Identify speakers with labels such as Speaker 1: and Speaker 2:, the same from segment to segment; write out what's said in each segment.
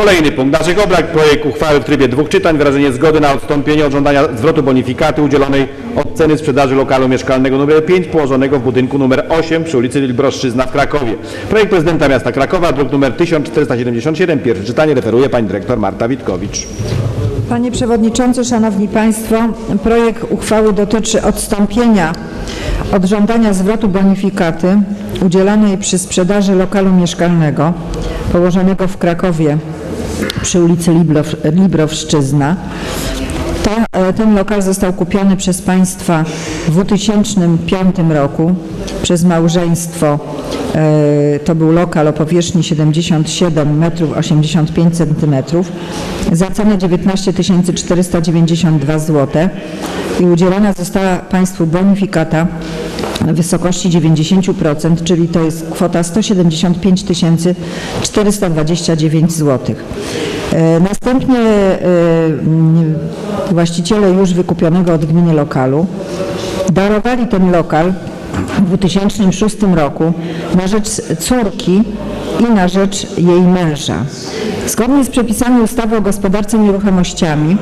Speaker 1: Kolejny punkt. Naszych obrad projekt uchwały w trybie dwóch czytań. Wyrażenie zgody na odstąpienie od żądania zwrotu bonifikaty udzielonej od ceny sprzedaży lokalu mieszkalnego nr 5 położonego w budynku nr 8 przy ulicy Wilbroszczyzna w Krakowie. Projekt prezydenta miasta Krakowa, druk nr 1477. Pierwsze czytanie referuje pani dyrektor Marta Witkowicz.
Speaker 2: Panie Przewodniczący, Szanowni Państwo, projekt uchwały dotyczy odstąpienia od żądania zwrotu bonifikaty udzielanej przy sprzedaży lokalu mieszkalnego położonego w Krakowie przy ulicy Librow, Librowszczyzna. E, ten lokal został kupiony przez Państwa w 2005 roku przez małżeństwo. e, To był lokal o powierzchni 77 metrów 85 centymetrów za cenę 19 492 zł i udzielona została Państwu bonifikata wysokości 90%, czyli to jest kwota 175 429 zł. Następnie e, właściciele już wykupionego od gminy lokalu darowali ten lokal w 2006 roku na rzecz córki i na rzecz jej męża. Zgodnie z przepisami ustawy o gospodarce nieruchomościami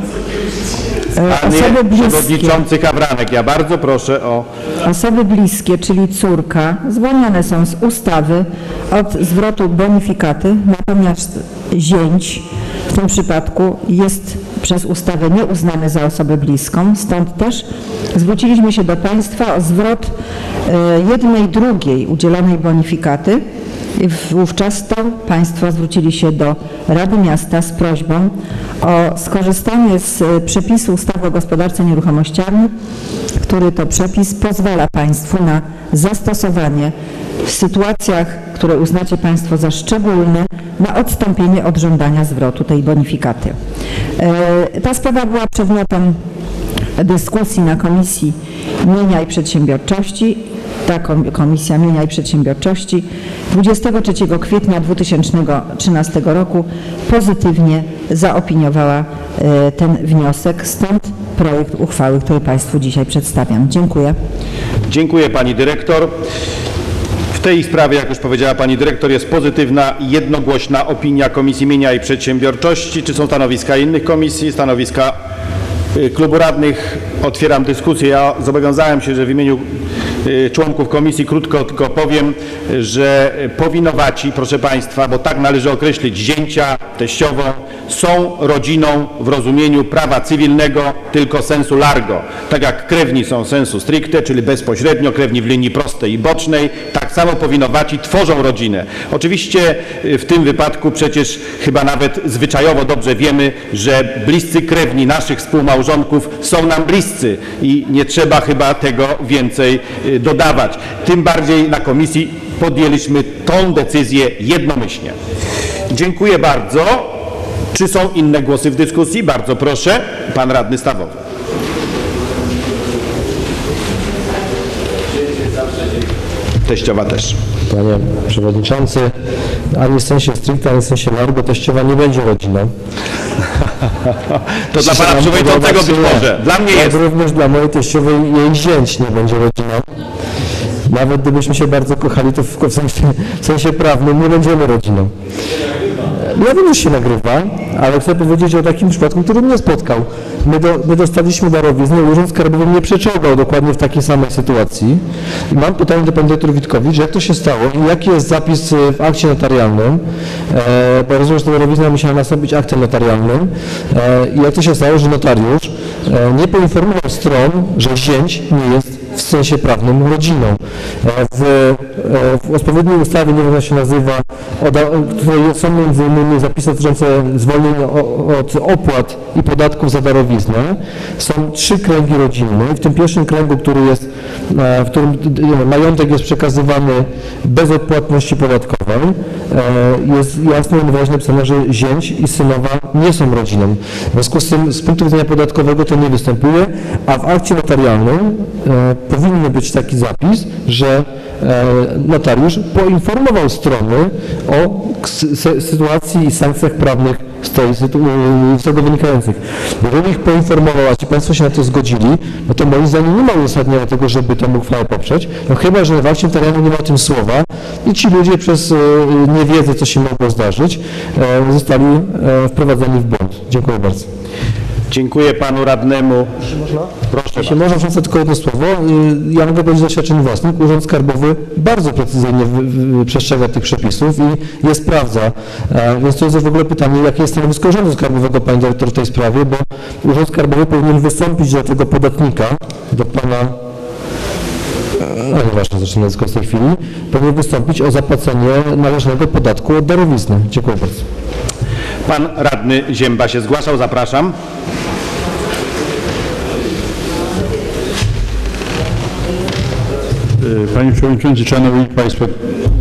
Speaker 1: Panie
Speaker 2: osoby bliskie
Speaker 1: przewodniczący Kawranek, ja bardzo proszę o
Speaker 2: Osoby bliskie, czyli córka, zwolnione są z ustawy od zwrotu bonifikaty, natomiast zięć w tym przypadku jest przez ustawę nieuznany za osobę bliską. Stąd też zwróciliśmy się do Państwa o zwrot e, jednej drugiej udzielonej bonifikaty. Wówczas to Państwo zwrócili się do Rady Miasta z prośbą o skorzystanie z e, przepisu ustawy o gospodarce nieruchomościami, który to przepis pozwala Państwu na zastosowanie w sytuacjach, które uznacie Państwo za szczególne, na odstąpienie od żądania zwrotu tej bonifikaty. E, Ta sprawa była przedmiotem dyskusji na Komisji Mienia i Przedsiębiorczości. Ta kom- Komisja Mienia i Przedsiębiorczości 23 kwietnia 2013 roku pozytywnie zaopiniowała e, ten wniosek, stąd projekt uchwały, który Państwu dzisiaj przedstawiam. Dziękuję.
Speaker 1: Dziękuję pani dyrektor. W tej sprawie, jak już powiedziała pani dyrektor, jest pozytywna i jednogłośna opinia Komisji Mienia i Przedsiębiorczości. Czy są stanowiska innych komisji? Stanowiska y, klubu radnych? Otwieram dyskusję. Ja zobowiązałem się, że w imieniu członków komisji krótko tylko powiem, że powinowaci, proszę państwa, bo tak należy określić zięcia, teściową, są rodziną w rozumieniu prawa cywilnego tylko sensu largo. Tak jak krewni są sensu stricte, czyli bezpośrednio, krewni w linii prostej i bocznej, tak samo powinowaci tworzą rodzinę. Oczywiście y, w tym wypadku przecież chyba nawet zwyczajowo dobrze wiemy, że bliscy krewni naszych współmałżonków są nam bliscy i nie trzeba chyba tego więcej y, dodawać. Tym bardziej na komisji podjęliśmy tą decyzję jednomyślnie. Dziękuję bardzo. Czy są inne głosy w dyskusji? Bardzo proszę, pan radny Stawowy. Teściowa też.
Speaker 3: Panie Przewodniczący, ani w sensie stricte, ani w sensie largo teściowa nie będzie rodziną.
Speaker 1: To dla pana przewodniczącego być może. Dla mnie jest.
Speaker 3: również dla mojej teściowej jej zięć nie będzie rodziną. Nawet gdybyśmy się bardzo kochali, to w, sensie, w sensie prawnym nie będziemy rodziną. Ja wiem, że się nagrywa, ale chcę powiedzieć o takim przypadku, który mnie spotkał. My, do, my dostaliśmy darowiznę, Urząd Skarbowy mnie przeczołgał dokładnie w takiej samej sytuacji. I mam pytanie do pani dyrektor Witkowicz, jak to się stało i jaki jest zapis e, w akcie notarialnym, e, bo rozumiem, że ta darowizna musiała nastąpić aktem notarialnym e, i jak to się stało, że notariusz e, nie poinformował stron, że zięć nie jest w sensie prawnym rodziną. E, W, e, w odpowiedniej ustawie, nie wiem jak się nazywa, są między innymi zapisy dotyczące zwolnienia od opłat i podatków za darowiznę. Są trzy kręgi rodzinne. W tym pierwszym kręgu, który jest, e, w którym d- majątek jest przekazywany bez odpłatności podatkowej, e, jest jasno i wyraźnie napisane, że zięć i synowa nie są rodziną. W związku z tym z punktu widzenia podatkowego to nie występuje, a w akcie notarialnym e, powinien być taki zapis, że e, notariusz poinformował strony o sytuacji i sankcjach prawnych z, tej, sytu- z tego wynikających. Jeżeli ich poinformował, a ci Państwo się na to zgodzili, no to moim zdaniem nie ma uzasadnienia tego, żeby tę uchwałę poprzeć, no chyba, że w akcie nie ma o tym słowa i ci ludzie przez e, niewiedzę, co się mogło zdarzyć, e, zostali e, wprowadzeni w błąd. Dziękuję bardzo.
Speaker 1: Dziękuję panu radnemu. Proszę
Speaker 3: Jeśli można wrzucę tylko jedno słowo, y, ja mogę powiedzieć z doświadczeń własnych, Urząd Skarbowy bardzo precyzyjnie przestrzega tych przepisów i je sprawdza. E, Więc to jest w ogóle pytanie, jakie jest stanowisko Urzędu Skarbowego, Pani Dyrektor, w tej sprawie, bo Urząd Skarbowy powinien wystąpić do tego podatnika, do Pana e, no nieważne zresztą nazwisko w tej chwili, powinien wystąpić o zapłacenie należnego podatku od darowizny. Dziękuję bardzo.
Speaker 1: Pan radny Zięba się zgłaszał, zapraszam.
Speaker 4: Panie Przewodniczący, Szanowni Państwo,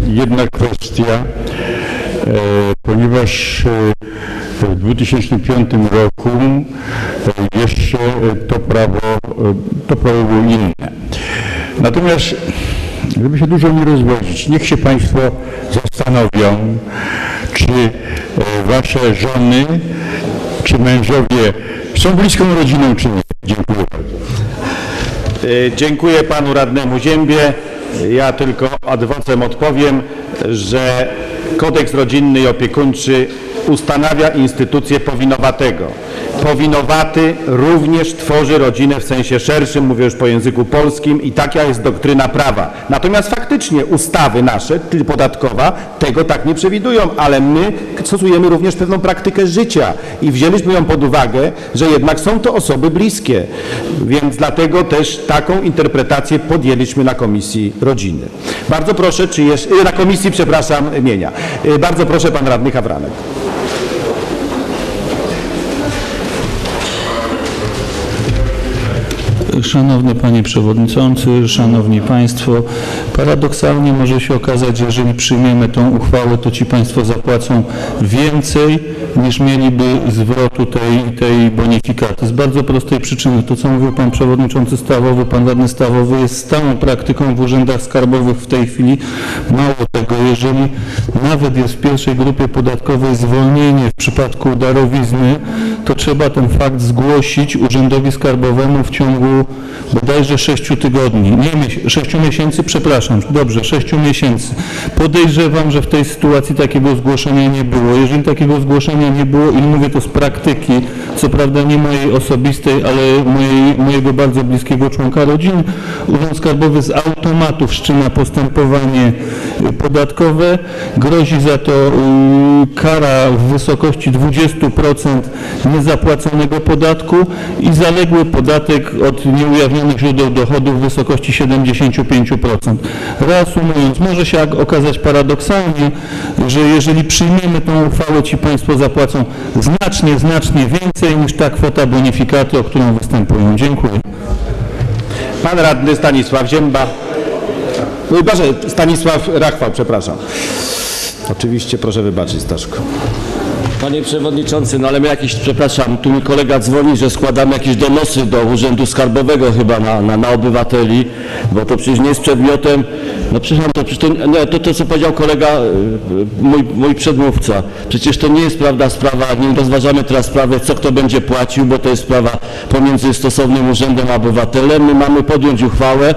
Speaker 4: jedna kwestia, e, ponieważ e, w 2005 roku e, jeszcze e, to prawo, e, to prawo było inne. Natomiast, żeby się dużo nie rozwodzić, niech się Państwo zastanowią, czy e, Wasze żony, czy mężowie są bliską rodziną, czy nie. Dziękuję bardzo.
Speaker 1: Y, Dziękuję panu radnemu Ziębie. Ja tylko ad vocem odpowiem, że kodeks rodzinny i opiekuńczy ustanawia instytucję powinowatego. Powinowaty również tworzy rodzinę w sensie szerszym, mówię już po języku polskim i taka jest doktryna prawa. Natomiast faktycznie ustawy nasze, podatkowa, tego tak nie przewidują, ale my stosujemy również pewną praktykę życia i wzięliśmy ją pod uwagę, że jednak są to osoby bliskie, więc dlatego też taką interpretację podjęliśmy na Komisji Rodziny. Bardzo proszę, czy jest, na Komisji, przepraszam, mienia. Bardzo proszę, pan radny Hawranek.
Speaker 5: Szanowny Panie Przewodniczący, Szanowni Państwo, paradoksalnie może się okazać, że jeżeli przyjmiemy tą uchwałę, to ci Państwo zapłacą więcej niż mieliby zwrotu tej, tej bonifikaty. Z bardzo prostej przyczyny. To, co mówił Pan Przewodniczący Stawowy, Pan Radny Stawowy, jest stałą praktyką w urzędach skarbowych w tej chwili. Mało tego, jeżeli nawet jest w pierwszej grupie podatkowej zwolnienie w przypadku darowizny, to trzeba ten fakt zgłosić Urzędowi Skarbowemu w ciągu bodajże 6 tygodni, nie miesięcy, 6 miesięcy, przepraszam, dobrze, 6 miesięcy. Podejrzewam, że w tej sytuacji takiego zgłoszenia nie było. Jeżeli takiego zgłoszenia nie było i mówię to z praktyki, co prawda nie mojej osobistej, ale mojej, mojego bardzo bliskiego członka rodziny, Urząd Skarbowy z automatu wszczyna postępowanie podatkowe, grozi za to y, kara w wysokości 20% niezapłaconego podatku i zaległy podatek od nieujawnionych źródeł dochodu w wysokości 75%. Reasumując, może się okazać paradoksalnie, że jeżeli przyjmiemy tą uchwałę, ci Państwo zapłacą znacznie, znacznie więcej niż ta kwota bonifikaty, o którą występują. Dziękuję.
Speaker 1: Pan radny Stanisław Zięba. Boże, Stanisław Rachwał, przepraszam. Oczywiście, proszę wybaczyć, Staszku.
Speaker 6: Panie Przewodniczący, no ale my jakiś, przepraszam, tu mi kolega dzwoni, że składamy jakieś donosy do Urzędu Skarbowego chyba na, na, na obywateli, bo to przecież nie jest przedmiotem, no przepraszam, to, to, to, to co powiedział kolega, y, mój, mój przedmówca, przecież to nie jest prawda sprawa, nie rozważamy teraz sprawy, co kto będzie płacił, bo to jest sprawa pomiędzy stosownym urzędem a obywatelem, my mamy podjąć uchwałę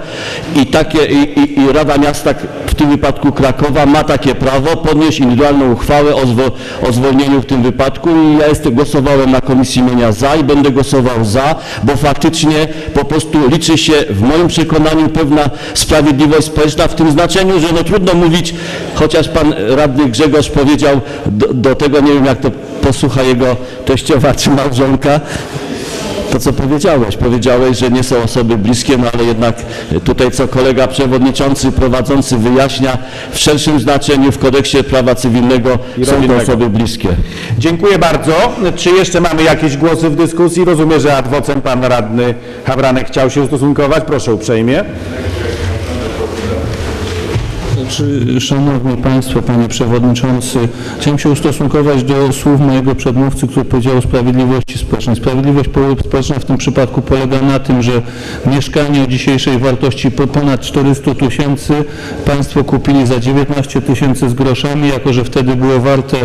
Speaker 6: i takie, i, i, i Rada Miasta, w tym wypadku Krakowa, ma takie prawo podnieść indywidualną uchwałę o, o zwolnieniu w tym wypadku i ja jestem, głosowałem na Komisji Mienia za i będę głosował za, bo faktycznie po prostu liczy się w moim przekonaniu pewna sprawiedliwość społeczna w tym znaczeniu, że no trudno mówić, chociaż pan radny Grzegorz powiedział do, do tego, nie wiem jak to posłucha jego teściowa czy małżonka, to, co powiedziałeś. Powiedziałeś, że nie są osoby bliskie, no ale jednak tutaj, co kolega przewodniczący prowadzący wyjaśnia, w szerszym znaczeniu w kodeksie prawa cywilnego są to osoby bliskie.
Speaker 1: Dziękuję bardzo. Czy jeszcze mamy jakieś głosy w dyskusji? Rozumiem, że adwocem pan radny Hawranek chciał się ustosunkować. Proszę uprzejmie.
Speaker 5: Czy, szanowni Państwo, Panie Przewodniczący, chciałem się ustosunkować do słów mojego przedmówcy, który powiedział o sprawiedliwości społecznej. Sprawiedliwość po- społeczna w tym przypadku polega na tym, że mieszkanie o dzisiejszej wartości po ponad 400 tysięcy Państwo kupili za 19 tysięcy z groszami, jako że wtedy było warte,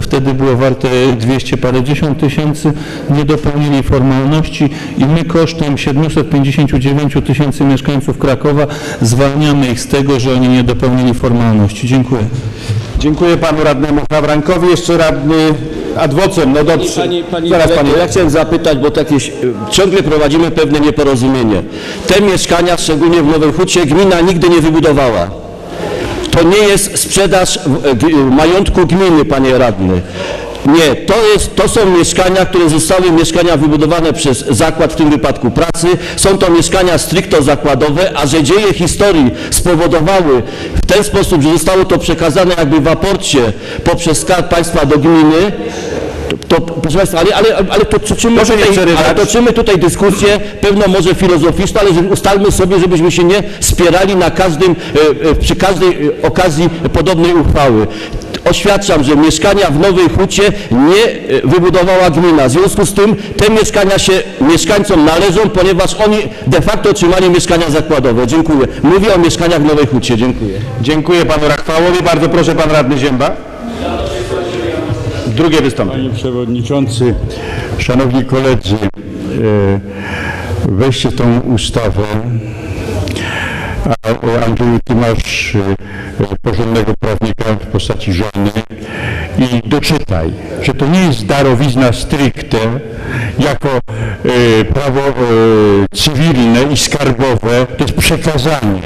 Speaker 5: wtedy było warte 200 parędziesiąt tysięcy, nie dopełnili formalności i my kosztem 759 tysięcy mieszkańców Krakowa zwalniamy ich z tego, że oni nie dopełnili formalności. Dziękuję.
Speaker 1: Dziękuję panu radnemu Hawrankowi. Jeszcze radny adwocem. No dobrze.
Speaker 6: Pani, pani
Speaker 1: Zaraz panie.
Speaker 6: ja chciałem zapytać, bo tak jakieś, y, ciągle prowadzimy pewne nieporozumienie. Te mieszkania, szczególnie w Nowej Hucie, gmina nigdy nie wybudowała. To nie jest sprzedaż w- g- majątku gminy, panie radny. Nie, to, jest, to są mieszkania, które zostały mieszkania wybudowane przez zakład, w tym wypadku pracy. Są to mieszkania stricto zakładowe, a że dzieje historii spowodowały w ten sposób, że zostało to przekazane jakby w aporcie poprzez Skarb Państwa do gminy, to, proszę Państwa, ale, ale, ale to toczymy
Speaker 1: Proszę
Speaker 6: tutaj, ale toczymy tutaj dyskusję, pewno może filozoficzną, ale ustalmy sobie, żebyśmy się nie spierali na każdym, e, e, przy każdej okazji podobnej uchwały. Oświadczam, że mieszkania w Nowej Hucie nie e, wybudowała gmina. W związku z tym te mieszkania się mieszkańcom należą, ponieważ oni de facto otrzymali mieszkania zakładowe. Dziękuję. Mówię o mieszkaniach w Nowej Hucie. Dziękuję.
Speaker 1: Dziękuję panu Rachwałowi. Bardzo proszę pan radny Zięba. Drugie wystąpienie.
Speaker 4: Panie Przewodniczący, Szanowni koledzy, e, weźcie tą ustawę, a Andrzeju, ty masz e, porządnego prawnika w postaci żony i doczytaj, że to nie jest darowizna stricte jako e, prawo e, cywilne i skarbowe, to jest przekazanie.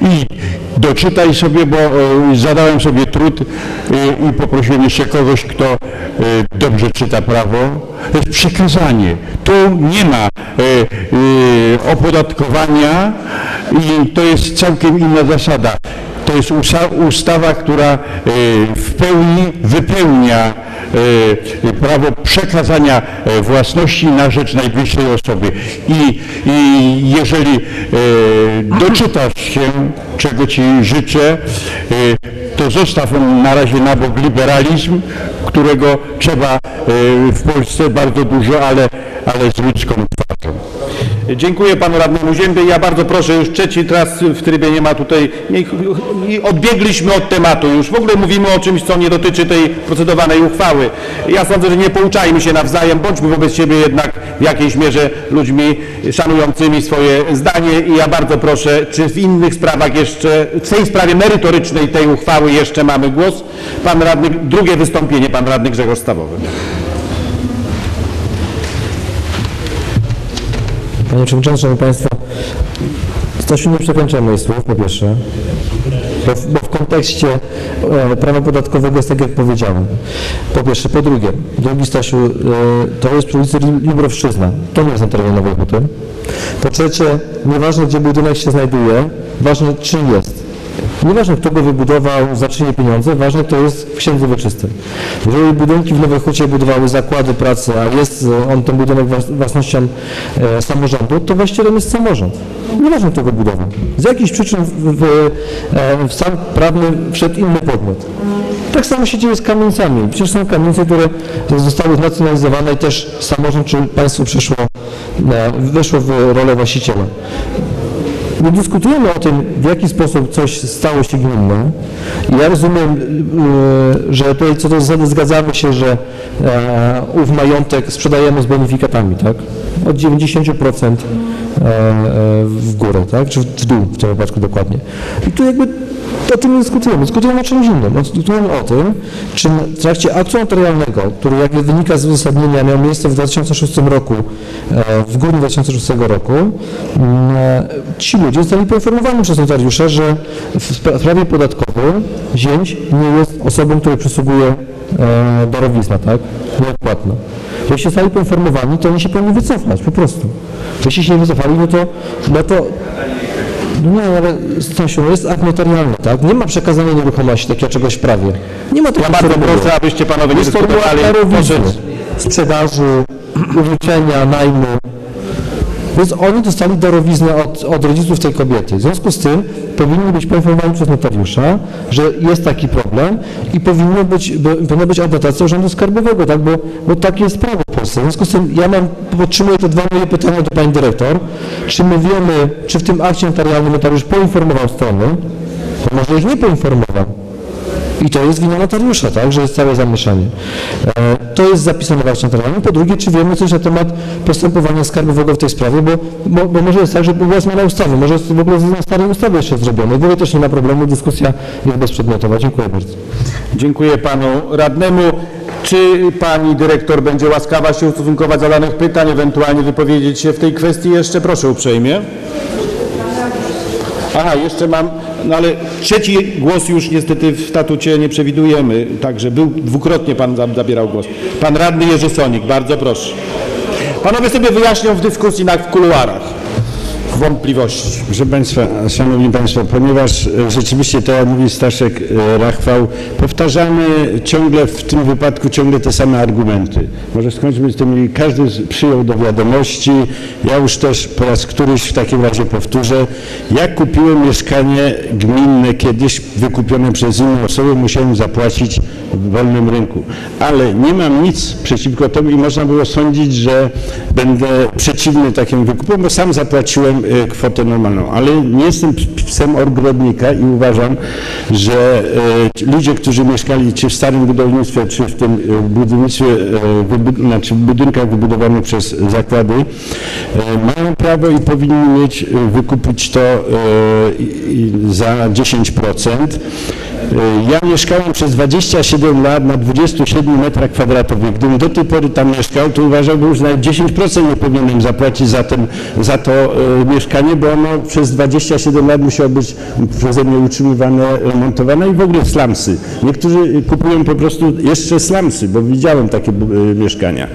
Speaker 4: I doczytaj sobie, bo zadałem sobie trud i poprosiłem jeszcze kogoś, kto dobrze czyta prawo. To jest przekazanie. Tu nie ma e, opodatkowania i to jest całkiem inna zasada. To jest ustawa, która w pełni wypełnia prawo przekazania własności na rzecz najbliższej osoby. I, i jeżeli doczytasz się, czego Ci życzę, to zostaw na razie na bok liberalizm, którego trzeba e, w Polsce bardzo dużo, ale, ale z ludzką twarzą.
Speaker 1: Dziękuję panu radnemu Ziębie. Ja bardzo proszę, już trzeci raz w trybie nie ma tutaj, nie, odbiegliśmy od tematu już. W ogóle mówimy o czymś, co nie dotyczy tej procedowanej uchwały. Ja sądzę, że nie pouczajmy się nawzajem, bądźmy wobec siebie jednak w jakiejś mierze ludźmi szanującymi swoje zdanie i ja bardzo proszę, czy w innych sprawach jeszcze, w tej sprawie merytorycznej tej uchwały jeszcze mamy głos? Pan radny, drugie wystąpienie, pan radny Grzegorz Stawowy.
Speaker 3: Panie Przewodniczący, Szanowni Państwo, Stasiu, nie przekręcaj moich słów, po pierwsze, bo w, bo w kontekście e, prawa podatkowego jest tak, jak powiedziałem. Po pierwsze. Po drugie, drogi Stasiu, e, to jest przy ulicy Li- Librowszczyzna, to nie jest na terenie Nowej Huty. Po trzecie, nieważne, gdzie budynek się znajduje, ważne, czy jest. Nieważne, kto go wybudował, za czyje pieniądze, ważne, kto jest w księdze wieczystej. Jeżeli budynki w Nowej Hucie budowały zakłady pracy, a jest e, on ten budynek włas- własnością e, samorządu, to właścicielem jest samorząd. Nieważne, kto go budował. Z jakichś przyczyn w, w, e, w stan prawny wszedł inny podmiot. Tak samo się dzieje z kamienicami. Przecież są kamienice, które zostały znacjonalizowane i też samorząd czy państwo przeszło, e, weszło w rolę właściciela. Nie dyskutujemy o tym, w jaki sposób coś stało się gminne. Ja rozumiem, y, że tutaj co do zasady zgadzamy się, że e, ów majątek sprzedajemy z bonifikatami, tak? Od 90% e, e, w górę, tak? Czy w dół w tym wypadku dokładnie. I tu jakby o tym nie dyskutujemy, dyskutujemy o czymś innym. No, Dyskutujemy o tym, czy w trakcie aktu notarialnego, który jak wynika z uzasadnienia miał miejsce w 2006 roku, e, w grudniu 2006 roku, mm, e, ci ludzie zostali poinformowani przez notariusza, że w prawie podatkowym zięć nie jest osobą, której przysługuje e, darowizna, tak? Nieodpłatna. Jeśli zostali poinformowani, to oni się powinni wycofać, po prostu. Jeśli się nie wycofali, no to, no to ale Stasiu, no jest akt notarialny, tak? Nie ma przekazania nieruchomości takiego czegoś w prawie. Nie ma takiego
Speaker 1: Ja bardzo proszę, abyście panowie nie dyskutowali.
Speaker 3: sprzedaży, użyczenia, najmu. Więc oni dostali darowiznę od, od rodziców tej kobiety. W związku z tym powinni być poinformowani przez notariusza, że jest taki problem i powinno być, by- powinna być adnotacja Urzędu Skarbowego, tak? bo, bo takie jest prawo w Polsce. W związku z tym ja mam, podtrzymuję te dwa moje pytania do Pani Dyrektor. Czy my wiemy, czy w tym akcie notarialnym notariusz poinformował strony, to może ich nie poinformował. I to jest wina notariusza, tak, że jest całe zamieszanie. E, to jest zapisane w akcie notarialnym. Po drugie, czy wiemy coś na temat postępowania skarbowego w tej sprawie, bo, bo, bo może jest tak, że była zmiana ustawy, może jest w ogóle na starej ustawie jeszcze zrobione. W ogóle też nie ma problemu, dyskusja jest bezprzedmiotowa. Dziękuję bardzo.
Speaker 1: Dziękuję panu radnemu. Czy pani dyrektor będzie łaskawa się ustosunkować do danych pytań, ewentualnie wypowiedzieć się w tej kwestii jeszcze? Proszę uprzejmie. Aha, jeszcze mam, no ale trzeci głos już niestety w statucie nie przewidujemy, także był dwukrotnie pan za- zabierał głos. Pan radny Jerzy Sonik, bardzo proszę. Panowie sobie wyjaśnią w dyskusji na, w kuluarach wątpliwości.
Speaker 7: Proszę Państwa, Szanowni Państwo, ponieważ e, rzeczywiście, tak jak mówi Staszek e, Rachwał, powtarzamy ciągle w tym wypadku ciągle te same argumenty. Może skończmy z tym każdy przyjął do wiadomości. Ja już też po raz któryś w takim razie powtórzę. Ja kupiłem mieszkanie gminne kiedyś wykupione przez inną osobę, musiałem zapłacić w wolnym rynku. Ale nie mam nic przeciwko temu i można było sądzić, że będę przeciwny takim wykupom, bo sam zapłaciłem kwotę normalną. Ale nie jestem psem ogrodnika i uważam, że e, ludzie, którzy mieszkali czy w starym budownictwie, czy w tym e, budownictwie, e, znaczy w budynkach wybudowanych przez zakłady, e, mają prawo i powinni mieć, e, wykupić to e, za 10%. E, Ja mieszkałem przez 27 lat na 27 metrach kwadratowych. Gdybym do tej pory tam mieszkał, to uważałbym, że nawet 10% nie powinienem zapłacić za, ten, za to e, mieszkanie, bo ono przez 27 lat musiało być przeze mnie utrzymywane, remontowane i w ogóle slumsy. Niektórzy kupują po prostu jeszcze slumsy, bo widziałem takie e, mieszkania.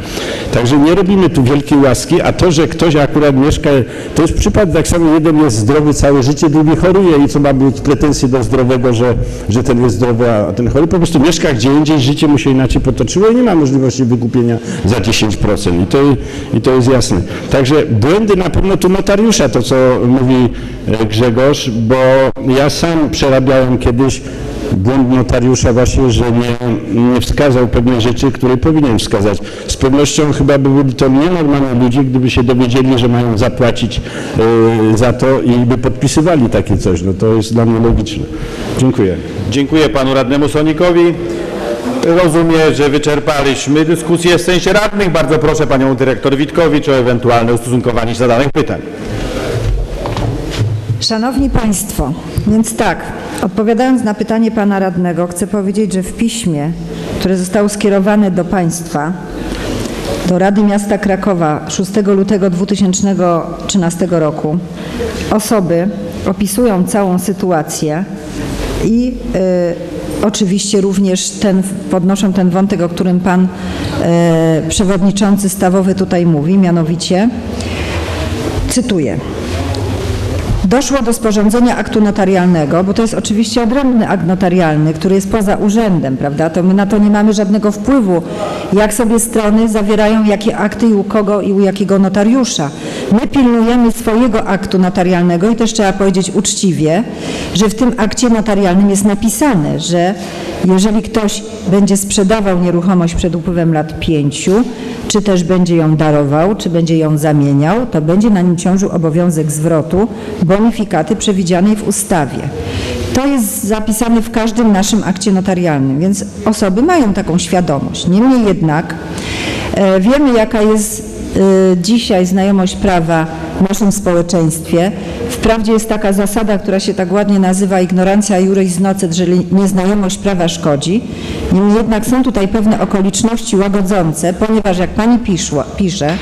Speaker 7: Także nie robimy tu wielkiej łaski, a to, że ktoś akurat mieszka, to jest przypadek, tak samo jeden jest zdrowy całe życie, drugi choruje i co ma być pretensje do zdrowego, że, że ten jest zdrowy, a ten chory po prostu mieszka gdzie indziej, życie mu się inaczej potoczyło i nie ma możliwości wykupienia za 10% i to, i to jest jasne. Także błędy na pewno tu notariusza, to co mówi e, Grzegorz, bo ja sam przerabiałem kiedyś błąd notariusza właśnie, że nie, nie wskazał pewnych rzeczy, które powinien wskazać. Z pewnością chyba by byli to nienormalni ludzie, gdyby się dowiedzieli, że mają zapłacić e, za to i by podpisywali takie coś. No to jest dla mnie logiczne. Dziękuję.
Speaker 1: Dziękuję panu radnemu Sonikowi. Rozumiem, że wyczerpaliśmy dyskusję w sensie radnych. Bardzo proszę panią dyrektor Witkowicz o ewentualne ustosunkowanie się zadanych pytań.
Speaker 2: Szanowni Państwo, więc tak, odpowiadając na pytanie Pana Radnego, chcę powiedzieć, że w piśmie, które zostało skierowane do Państwa, do Rady Miasta Krakowa 6 lutego 2013 roku, osoby opisują całą sytuację i y, oczywiście również ten, podnoszą ten wątek, o którym Pan y, Przewodniczący Stawowy tutaj mówi, mianowicie, cytuję, Doszło do sporządzenia aktu notarialnego, bo to jest oczywiście odrębny akt notarialny, który jest poza urzędem, prawda? To my na to nie mamy żadnego wpływu, jak sobie strony zawierają jakie akty i u kogo i u jakiego notariusza. My pilnujemy swojego aktu notarialnego i też trzeba powiedzieć uczciwie, że w tym akcie notarialnym jest napisane, że jeżeli ktoś będzie sprzedawał nieruchomość przed upływem lat pięciu, czy też będzie ją darował, czy będzie ją zamieniał, to będzie na nim ciążył obowiązek zwrotu bonifikaty przewidzianej w ustawie. To jest zapisane w każdym naszym akcie notarialnym, więc osoby mają taką świadomość. Niemniej jednak e, wiemy, jaka jest dzisiaj znajomość prawa w naszym społeczeństwie. Wprawdzie jest taka zasada, która się tak ładnie nazywa ignorancja juris nocet, jeżeli nieznajomość prawa szkodzi. Niemniej jednak są tutaj pewne okoliczności łagodzące, ponieważ jak Pani pisze,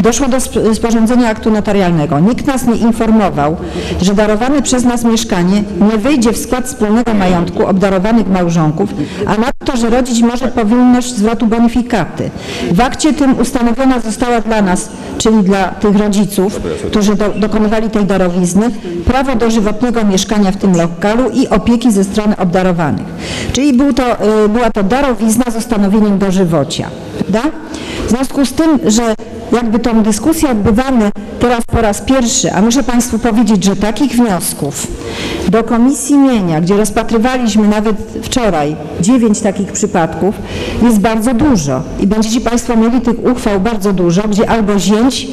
Speaker 2: doszło do sp- sporządzenia aktu notarialnego. Nikt nas nie informował, że darowane przez nas mieszkanie nie wyjdzie w skład wspólnego majątku obdarowanych małżonków, a nadto, że rodzić może powinność zwrotu bonifikaty. W akcie tym ustanowiona została dla nas, czyli dla tych rodziców, którzy do, dokonywali tej darowizny, prawo do żywotnego mieszkania w tym lokalu i opieki ze strony obdarowanych. Czyli był to, y, była to darowizna z ustanowieniem dożywocia. W związku z tym, że jakby tą dyskusję odbywamy teraz po raz pierwszy, a muszę Państwu powiedzieć, że takich wniosków do Komisji Mienia, gdzie rozpatrywaliśmy nawet wczoraj dziewięć takich przypadków, jest bardzo dużo i będziecie Państwo mieli tych uchwał bardzo dużo, gdzie albo zięć,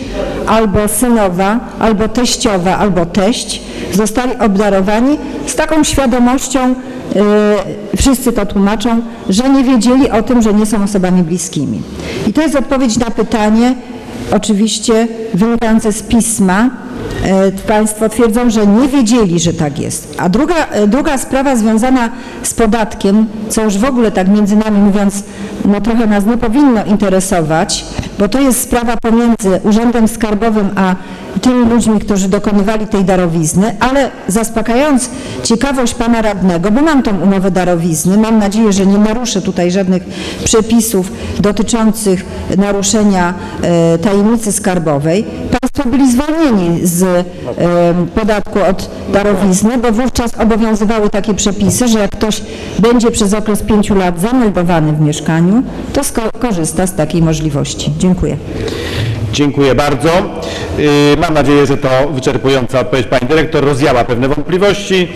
Speaker 2: albo synowa, albo teściowa, albo teść zostali obdarowani z taką świadomością, yy, wszyscy to tłumaczą, że nie wiedzieli o tym, że nie są osobami bliskimi. I to jest odpowiedź na pytanie, oczywiście wynikające z pisma. E, Państwo twierdzą, że nie wiedzieli, że tak jest. A druga, e, druga sprawa związana z podatkiem, co już w ogóle tak między nami mówiąc, no trochę nas nie powinno interesować, bo to jest sprawa pomiędzy Urzędem Skarbowym a tymi ludźmi, którzy dokonywali tej darowizny, ale zaspokajając ciekawość pana radnego, bo mam tą umowę darowizny, mam nadzieję, że nie naruszę tutaj żadnych przepisów dotyczących naruszenia e, tajemnicy skarbowej. Państwo byli zwolnieni z e, podatku od darowizny, bo wówczas obowiązywały takie przepisy, że jak ktoś będzie przez okres pięciu lat zameldowany w mieszkaniu, to sko- korzysta z takiej możliwości. Dziękuję.
Speaker 1: Dziękuję bardzo. Yy, Mam nadzieję, że to wyczerpująca odpowiedź Pani Dyrektor rozwiała pewne wątpliwości,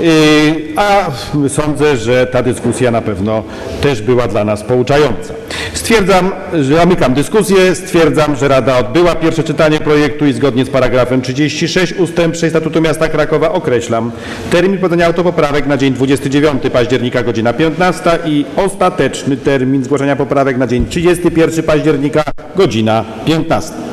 Speaker 1: Yy, a sądzę, że ta dyskusja na pewno też była dla nas pouczająca. Stwierdzam, że zamykam dyskusję, stwierdzam, że Rada odbyła pierwsze czytanie projektu i zgodnie z paragrafem 36 ustęp 6 Statutu Miasta Krakowa określam termin podania autopoprawek na dzień 29 października godzina 15 i ostateczny termin zgłoszenia poprawek na dzień 31 października godzina 15. даст.